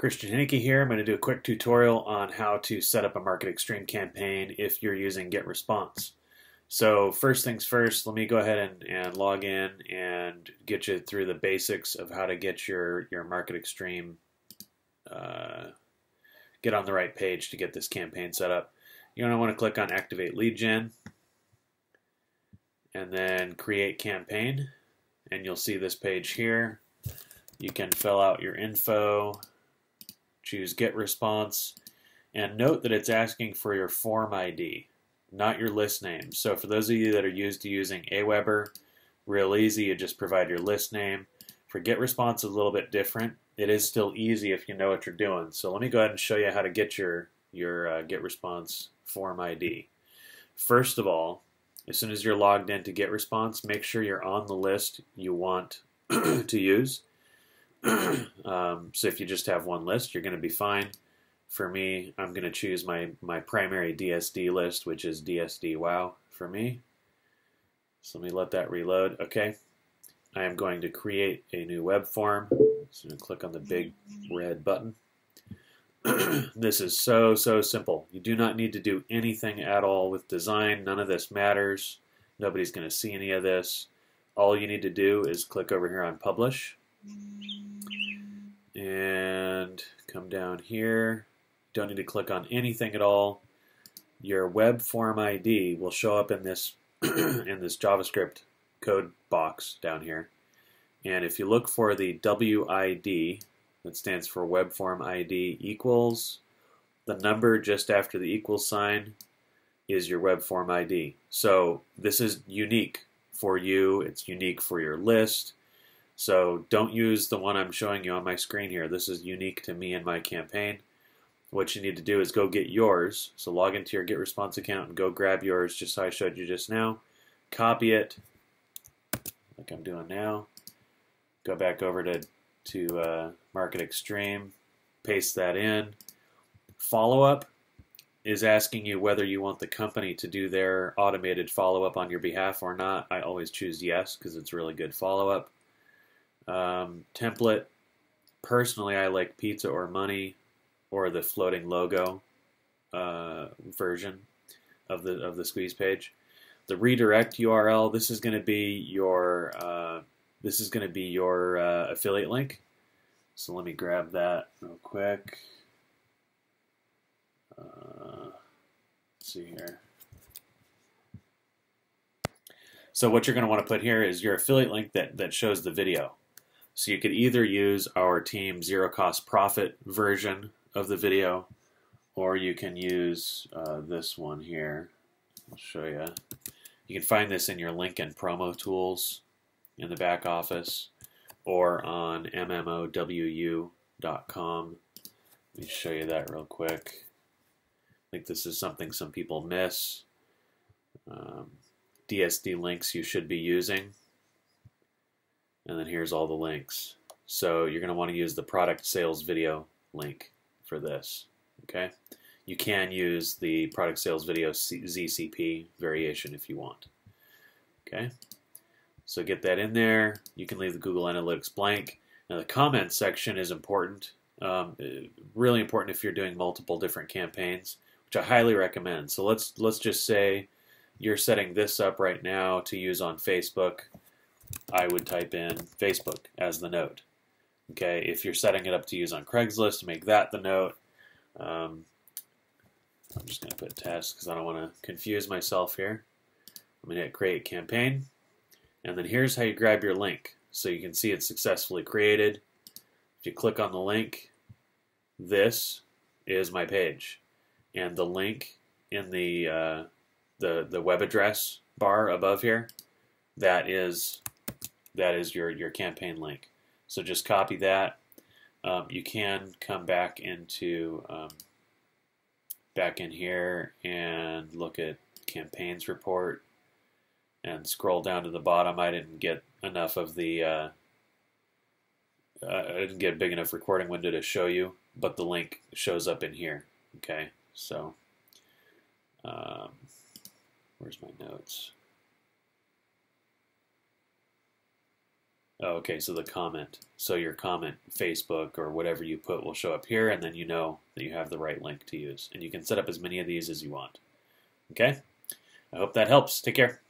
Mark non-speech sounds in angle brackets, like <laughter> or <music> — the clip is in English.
Kristian Hoenicke here. I'm going to do a quick tutorial on how to set up a Market Xtreme campaign if you're using GetResponse. So first things first, let me go ahead and, and log in and get you through the basics of how to get your, your Market Xtreme, uh, get on the right page to get this campaign set up. You're going to want to click on Activate Lead Gen and then Create Campaign and you'll see this page here. You can fill out your info, choose GetResponse, and note that it's asking for your form ID, not your list name. So for those of you that are used to using Aweber, real easy, you just provide your list name. For GetResponse, a little bit different. It is still easy if you know what you're doing. So let me go ahead and show you how to get your, your uh, GetResponse form ID. First of all, as soon as you're logged in to GetResponse, make sure you're on the list you want <clears throat> to use. <clears throat> um, so if you just have one list, you're going to be fine. For me, I'm going to choose my, my primary DSD list, which is DSD Wow for me. So let me let that reload. Okay. I am going to create a new web form. So I'm going to click on the big red button. <clears throat> this is so, so simple. You do not need to do anything at all with design. None of this matters. Nobody's going to see any of this. All you need to do is click over here on Publish and come down here. Don't need to click on anything at all. Your web form ID will show up in this <clears throat> in this JavaScript code box down here. And if you look for the WID, that stands for web form ID equals the number just after the equal sign is your web form ID. So this is unique for you. It's unique for your list. So don't use the one I'm showing you on my screen here. This is unique to me and my campaign. What you need to do is go get yours. So log into your GetResponse account and go grab yours just how I showed you just now. Copy it like I'm doing now. Go back over to, to uh, Market Xtreme. Paste that in. Follow-up is asking you whether you want the company to do their automated follow-up on your behalf or not. I always choose yes because it's really good follow-up. Um, template, personally, I like pizza or money or the floating logo uh, version of the of the squeeze page. The redirect URL. This is going to be your uh, this is going to be your uh, affiliate link. So let me grab that real quick. Uh, let's see here. So what you're going to want to put here is your affiliate link that, that shows the video. So you could either use our team zero cost profit version of the video, or you can use uh, this one here. I'll show you. You can find this in your Lincoln promo tools in the back office or on mmowu.com. Let me show you that real quick. I think this is something some people miss. Um, DSD links you should be using and then here's all the links. So you're going to want to use the product sales video link for this. Okay, you can use the product sales video ZCP variation if you want. Okay, so get that in there. You can leave the Google Analytics blank. Now the comments section is important, um, really important if you're doing multiple different campaigns, which I highly recommend. So let's let's just say you're setting this up right now to use on Facebook I would type in Facebook as the note. Okay, if you're setting it up to use on Craigslist, make that the note. Um, I'm just going to put test because I don't want to confuse myself here. I'm going to hit create campaign. And then here's how you grab your link. So you can see it's successfully created. If you click on the link, this is my page. And the link in the, uh, the, the web address bar above here, that is that is your, your campaign link. So just copy that. Um, you can come back into um, back in here and look at campaigns report and scroll down to the bottom. I didn't get enough of the uh, I didn't get a big enough recording window to show you, but the link shows up in here. Okay, so um, where's my notes? Oh, okay, so the comment. So your comment, Facebook or whatever you put will show up here, and then you know that you have the right link to use. And you can set up as many of these as you want. Okay? I hope that helps. Take care.